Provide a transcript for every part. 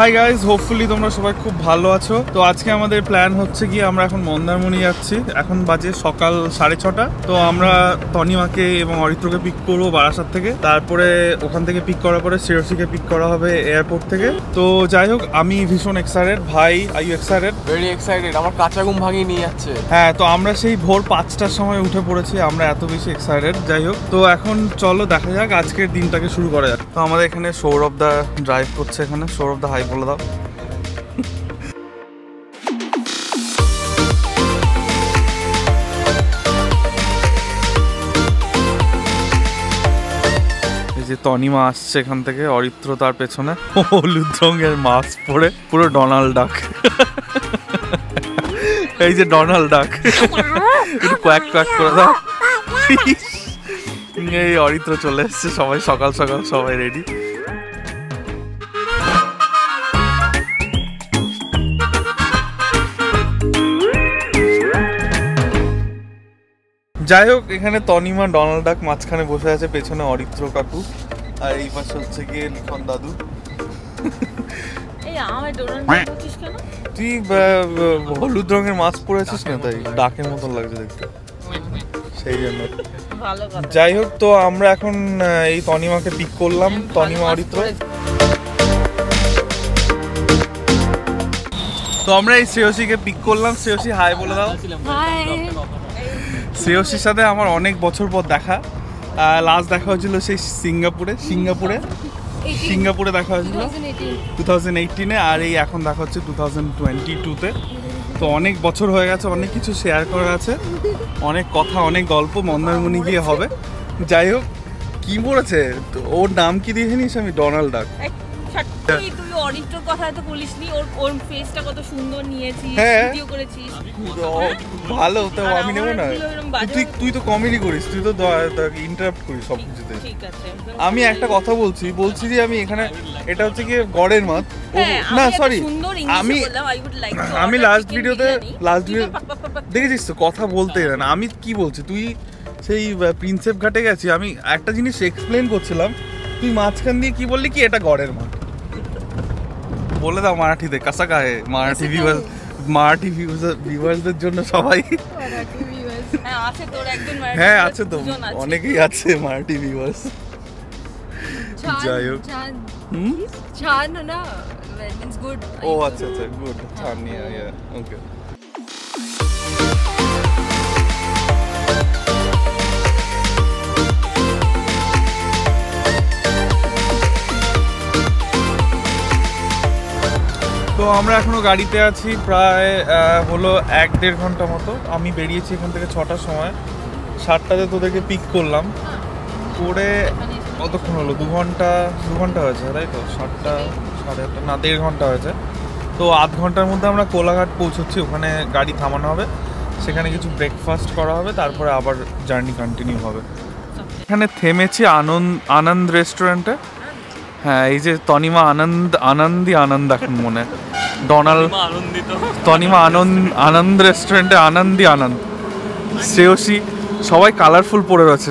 Hi guys hopefully তোমরা সবাই খুব ভালো আছো। তো আজকে আমাদের প্ল্যান হচ্ছে কি আমরা এখন মন্দারমণি যাচ্ছি। এখন বাজে সকাল সাড়ে ছটা। তো আমরা তনিমাকে এবং অরিত্রকে পিক করব বারাসাত থেকে। তারপরে ওখান থেকে পিক করার পরে সিরসিকে পিক করা হবে এয়ারপোর্ট থেকে। তো যাই হোক আমি ভীষণ এক্সাইটেড ভাই I you excited very excited আমার কাঁচা ঘুম ভাঙিয়ে নিয়ে যাচ্ছে। হ্যাঁ তো আমরা সেই ভোর পাঁচটার সময় উঠে পড়েছি আমরা এত বেশি এক্সাইটেড যাই হোক। তো এখন চলো দেখা যাক আজকের দিনটাকে শুরু করা যাক। তো আমাদের এখানে সৌরভ দা ড্রাইভ করছে এখানে সৌরভ দা হাই বলে দাও। যে তনিমা আসছে এখান থেকে, অরিত্র তার পেছনে। হলুদ রঙের মাস্ক পরে, পুরো ডোনাল্ড ডাক। এই যে ডোনাল্ড ডাক। একটু কোয়াক কোয়াক করে দাও। এই অরিত্র চলে এসছে, সবাই সকাল সকাল সবাই রেডি যাই হোক এখানে তনিমা ডোনাল্ড ডাক মাঝখানে বসে আছে পেছনে অরিত্র কাকু। আর এই পাশে হচ্ছে গিয়ে লিখন দাদু। তুই হলুদ রঙের মাস্ক পরেছিস না তাই ডাকের মতন লাগছে দেখতে। সেই জন্য। যাই হোক তো আমরা এখন এই তনিমাকে পিক করলাম। তনিমা অরিত্র। তো আমরা এই শ্রেয়সীকে পিক করলাম। শ্রেয়সী হাই বলে দাও। হাই শ্রেয়সীর সাথে আমার অনেক বছর পর দেখা। লাস্ট দেখা হয়েছিল সেই সিঙ্গাপুরে সিঙ্গাপুরে। সিঙ্গাপুরে দেখা হয়েছিল। টু থাউজেন্ড এইটিনে আর এই এখন দেখা হচ্ছে টু থাউজেন্ড টোয়েন্টি টুতে তো অনেক বছর হয়ে গেছে অনেক কিছু শেয়ার করা আছে। অনেক কথা অনেক গল্প মন্দারমণি গিয়ে হবে। যাই হোক কি বলেছে তো ওর নাম কি দিয়ে জানিস আমি? ডোনাল্ড ডাক। তুই কথা তো বলিসনি ওর ওর ফেসটা কত সুন্দর নিয়েছিস হ্যাঁ। ভিডিও করেছিস। ভালো তো আমি নেব না। তুই তুই তো কমেডি করিস তুই তো ইন্টারাপ্ট করিস সব কিছুতে। ঠিক আছে। আমি একটা কথা বলছি বলছি যে আমি এখানে এটা হচ্ছে কি গড়ের ও- হ্যাঁ, না সরি আমি আমি লাস্ট ভিডিওতে লাস্ট ভিডিও দেখেছিস তো কথা বলতে না। আমি কি বলছি তুই সেই প্রিন্সেপ ঘাটে গেছি আমি একটা জিনিস এক্সপ্লেন করছিলাম তুই মাঝখান দিয়ে কি বললি কি এটা গড়ের মাঠ বলে দাও মারাঠিতে কাসা কাহে মারাঠি ভিউয়ার্স মারাঠি ভিউয়ার্সদের জন্য সবাই হ্যাঁ আছে হ্যাঁ, তো। অনেকেই আছে মারাঠি ভিউয়ার্স যাই হোক। ও আচ্ছা আচ্ছা গুড ছান ওকে আমরা এখনও গাড়িতে আছি, প্রায় হলো এক দেড় ঘণ্টা মতো। আমি বেরিয়েছি এখান থেকে ছটার সময়। সাতটাতে তোদেরকে পিক করলাম। করে কতক্ষণ হলো? দু ঘণ্টা দু ঘণ্টা হয়েছে, তাই তো? সাতটা, সাড়ে আটটা, না, দেড় ঘণ্টা হয়েছে। তো আধ ঘণ্টার মধ্যে আমরা কোলাঘাট পৌঁছচ্ছি, ওখানে গাড়ি থামানো হবে। সেখানে কিছু ব্রেকফাস্ট করা হবে, তারপরে আবার জার্নি কন্টিনিউ হবে। এখানে থেমেছি আনন্দ আনন্দ রেস্টুরেন্টে হ্যাঁ এই যে তনিমা আনন্দ আনন্দই আনন্দ এখন মনে। ডোনাল্ড আনন্দিত। তনিমা আনন্দ আনন্দ রেস্টুরেন্টে আনন্দই আনন্দ শ্রেয়সী সবাই কালারফুল পরে রয়েছে।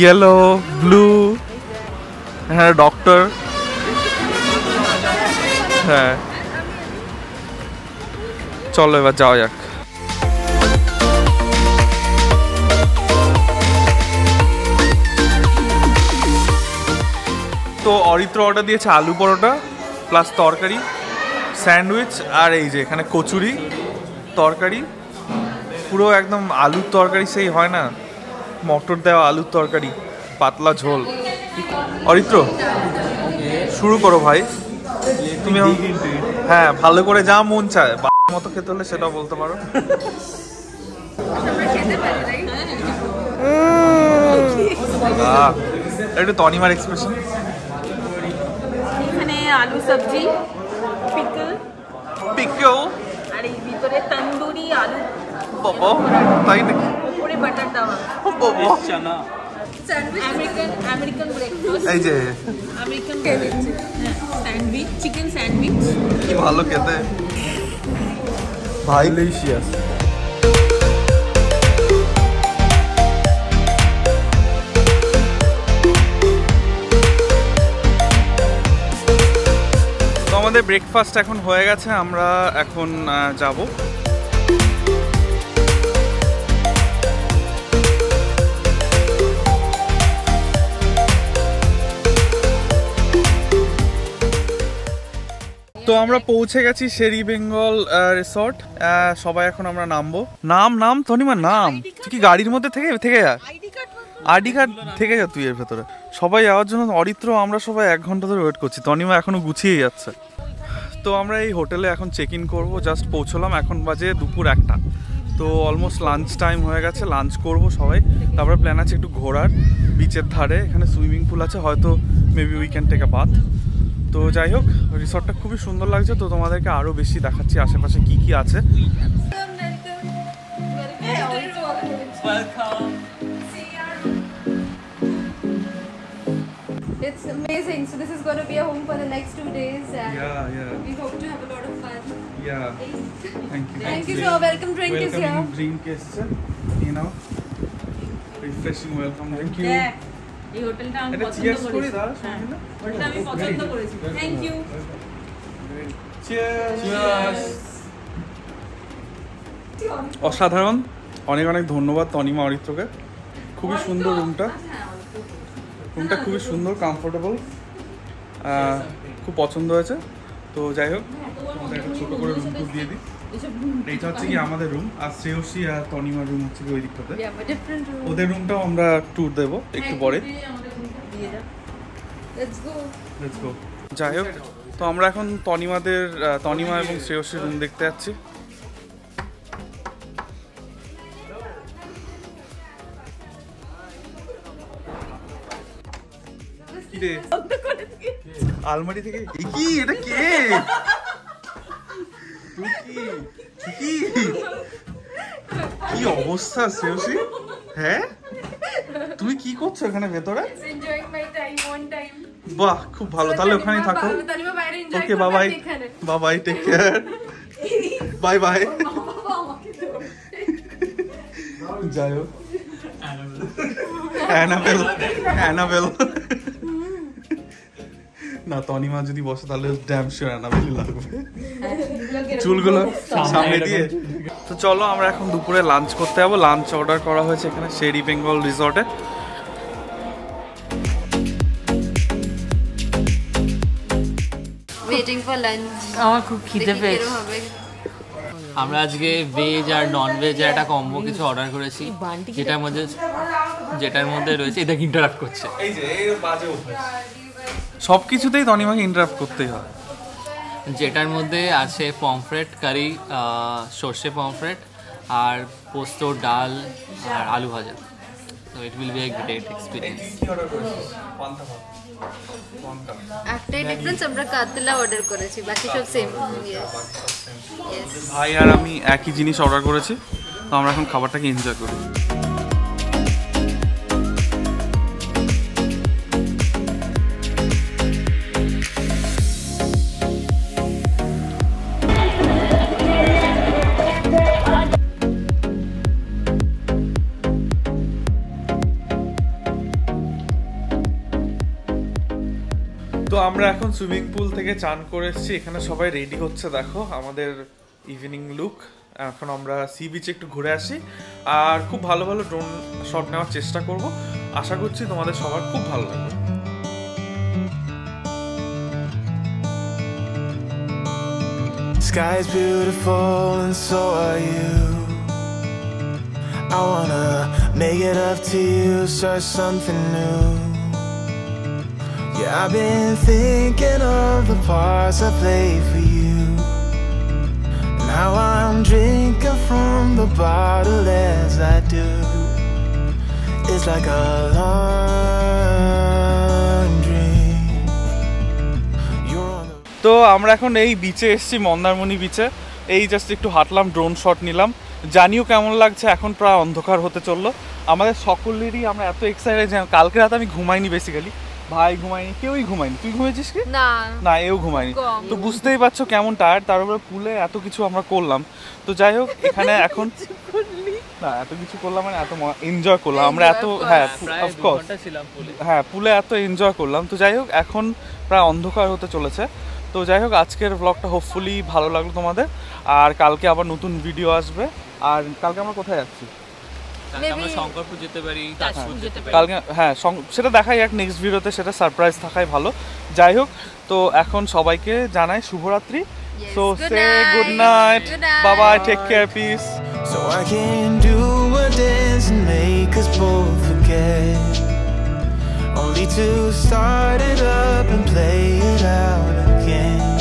ইয়েলো ব্লু হ্যাঁ ডক্টর হ্যাঁ। চলো এবার যাওয়া যাক। তো অরিত্র অর্ডার দিয়েছে আলু পরোটা প্লাস তরকারি। স্যান্ডউইচ আর এই যে এখানে কচুরি, তরকারি। পুরো একদম আলুর তরকারি সেই হয় না। মটর দেওয়া আলুর তরকারি, পাতলা ঝোল। অরিত্র, শুরু করো ভাই। তুমি হ্যাঁ ভালো করে যা মন চায়। মতো খেতে হলে সেটাও বলতে পারো। একটু তনিমার এক্সপ্রেশন আলু সবজি পিকল পিকেও আর এই ভিতরে তন্দুরি আলু বাবা তাই নাকি উপরে বাটার দেওয়া বাবা আমেরিকান আমেরিকান ব্রেকফাস্ট এই যে আমেরিকান স্যান্ডউইচ চিকেন স্যান্ডউইচ কি ভালো খেতে ভাই ডিলিশিয়াস আমাদের ব্রেকফাস্ট এখন হয়ে গেছে আমরা এখন যাব। তো আমরা পৌঁছে গেছি শেরি বেঙ্গল রিসর্ট সবাই এখন আমরা নামবো। নাম নাম তনিমা নাম। তুই কি গাড়ির মধ্যে থেকে থেকে যা? আইডি কার্ড থেকে যা তুই এর ভেতরে। সবাই যাওয়ার জন্য অরিত্র আমরা সবাই এক ঘণ্টা ধরে ওয়েট করছি। তনিমা এখনও গুছিয়ে যাচ্ছে। তো আমরা এই হোটেলে এখন চেক ইন করব জাস্ট পৌঁছলাম, এখন বাজে দুপুর একটা। তো অলমোস্ট লাঞ্চ টাইম হয়ে গেছে লাঞ্চ করব সবাই। তারপরে প্ল্যান আছে একটু ঘোরার বিচের ধারে, এখানে সুইমিং পুল আছে, হয়তো maybe we can take a তো যাই হোক রিসর্টটা খুবই সুন্দর লাগছে, তো তোমাদেরকে আরও বেশি দেখাচ্ছি আশেপাশে কি কি আছে। Amazing. So this is going to be a home for the next two days, and we hope to have a lot of fun. Thank you Thank you, sir. Welcome drink is here. Drink এসছে you now refreshing welcome thank you দেখ এই হোটেলটা আমি পছন্দ করেছি হ্যাঁ, হোটেলটা আমি পছন্দ করেছি থ্যাংক ইউ অসাধারণ অনেক অনেক ধন্যবাদ তনিমা অরিত্রকে খুবই সুন্দর রুমটা রুমটা খুবই সুন্দর কমফোর্টেবল খুব পছন্দ হয়েছে। তো যাই হোক তোমাদের একটা ছোট করে রুম টুর দিয়ে দিই। এইটা হচ্ছে কি আমাদের রুম আর শ্রেয়সী আর তনিমার রুম হচ্ছে কি ওই দিকটাতে. ওদের রুমটাও আমরা ট্যুর দেবো একটু পরে। যাই হোক তো আমরা এখন তনিমাদের তনিমা এবং শ্রেয়সীর রুম দেখতে যাচ্ছি। কি রে? আলমারি থেকে কি? এটা কে? কি? কি? কি অবস্থা শ্রেয়সী? হ্যাঁ? তুমি কি করছ এখানে ভেতরে. বাহ খুব ভালো। তাহলে ওখানেই থাকো। ওকে বাবাই বাবাই টেক কেয়ার বাই বাই। যাই হোক। অ্যানাবেল অ্যানাবেল না তনিমা যদি বসে তাহলে ড্যাম শিওর অ্যানাবেলই লাগবে। চুলগুলো সামনে দিয়ে। তো চলো আমরা এখন দুপুরে লাঞ্চ করতে যাব। লাঞ্চ অর্ডার করা হয়েছে এখানে শেরি বেঙ্গল রিসর্টে. আমার খুব খিদে পেয়েছে। আমরা আজকে ভেজ আর নন ভেজ একটা কম্বো কিছু অর্ডার করেছি। যেটার মধ্যে যেটার মধ্যে রয়েছে এটা ইন্টারাক্ট করছে। এই যে এই বাজে সব কিছুতেই তনিমাকে ইন্টারাপ্ট করতেই হয়। যেটার মধ্যে আছে পমফ্রেট কারি সর্ষে পমফ্রেট আর পোস্ত ডাল আর আলু ভাজা। তো it will be a great experience কি অর্ডার করেছিস? পান্তা ভাত। একটাই ডিফারেন্স আমরা কাতলা অর্ডার করেছি বাকি সব সেম ভাই আর আমি একই জিনিস অর্ডার করেছি তো আমরা এখন খাবারটাকে এনজয় করি। আমরা এখন সুইমিং পুল থেকে চান করে এসেছি। এখানে সবাই রেডি হচ্ছে দেখো আমাদের ইভিনিং লুক এখন আমরা সি বিচে একটু ঘুরে আসি। আর খুব ভালো ভালো ড্রোন শট নেওয়ার চেষ্টা করব। আশা করছি তোমাদের সবার খুব ভালো লাগবে। Sky's beautiful and so are you. I wanna make it up to you, start something new. Yeah, I've been thinking of the parts I played for you. Now I'm drinking from the bottle as I do. It's like a the তো আমরা এখন এই বিচে এসেছি মন্দারমণি বিচে এই just একটু হাঁটলাম drone shot নিলাম। জানিও কেমন লাগছে এখন প্রায় অন্ধকার হতে চলল। আমাদের সকলেরই আমরা এত এক্সাইটেড যে কালকে রাতে আমি ঘুমাইনি বেসিক্যালি ভাই ঘুমাইনি কেউই ঘুমায়নি। তুই ঘুমিয়েছিস কি? না। না এও ঘুমায়নি। তো বুঝতেই পারছ কেমন টায়ার তার উপরে পুলে এত কিছু আমরা করলাম। তো যাই হোক এখানে এখন না এত কিছু করলাম মানে এত এনজয় করলাম। আমরা এত হ্যাঁ অফকোর্স পুলে। হ্যাঁ পুলে এত এনজয় করলাম। তো যাই হোক এখন প্রায় অন্ধকার হতে চলেছে। তো যাই হোক আজকের ব্লগটা হোপফুলি ভালো লাগল তোমাদের। আর কালকে আবার নতুন ভিডিও আসবে। আর কালকে আমরা কোথায় যাচ্ছি? আমরা শঙ্করপুর যেতে পারি তাজপুর তাজপুর যেতে পারি কালকে হ্যাঁ সেটা দেখাই এক নেক্সট ভিডিওতে সেটা সারপ্রাইজ থাকাই ভালো যাই হোক তো এখন সবাইকে জানাই শুভরাত্রি so say good night. Babai take care peace So I can do a dance and make us both forget. Only to start it up and play it out again.